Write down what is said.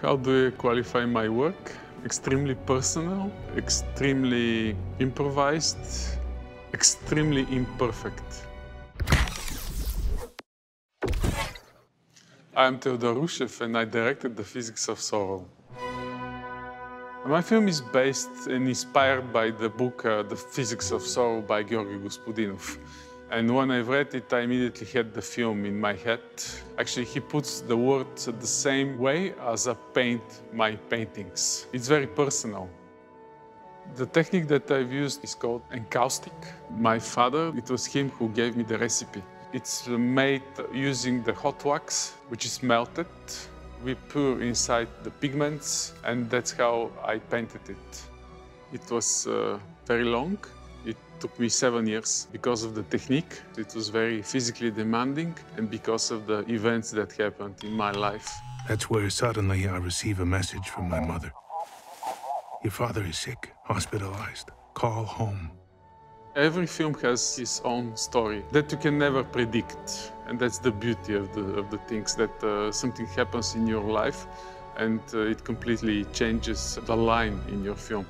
How do I qualify my work? Extremely personal, extremely improvised, extremely imperfect. I'm Theodore Ushev and I directed The Physics of Sorrow. My film is based and inspired by the book uh, The Physics of Sorrow by Georgy Gospodinov. And when I read it, I immediately had the film in my head. Actually, he puts the words the same way as I paint my paintings. It's very personal. The technique that I've used is called encaustic. My father, it was him who gave me the recipe. It's made using the hot wax, which is melted. We pour inside the pigments, and that's how I painted it. It was uh, very long. It took me seven years because of the technique. It was very physically demanding and because of the events that happened in my life. That's where suddenly I receive a message from my mother. Your father is sick, hospitalized. Call home. Every film has its own story that you can never predict. And that's the beauty of the, of the things, that uh, something happens in your life and uh, it completely changes the line in your film.